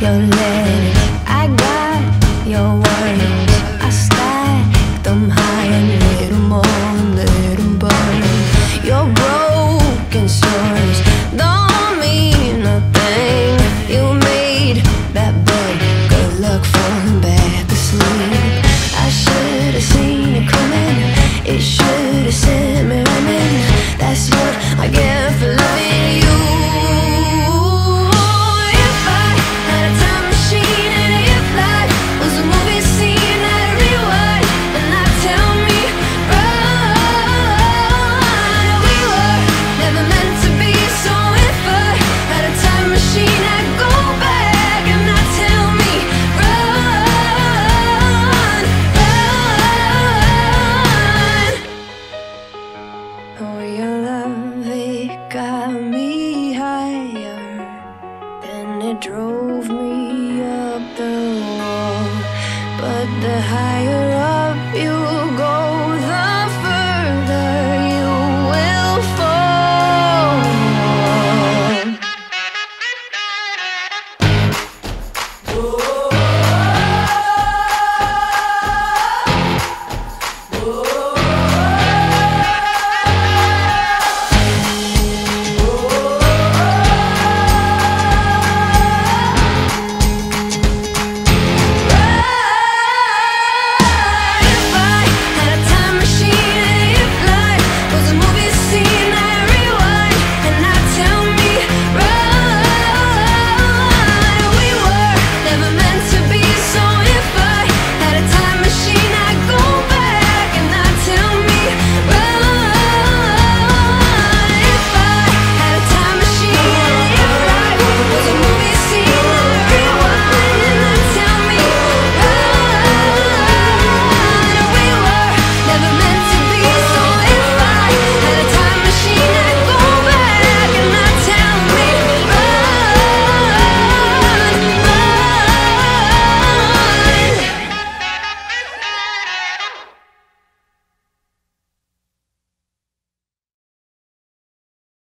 your lips I got your words. I stack them high and a little more. drove me up the wall. But the higher up you go,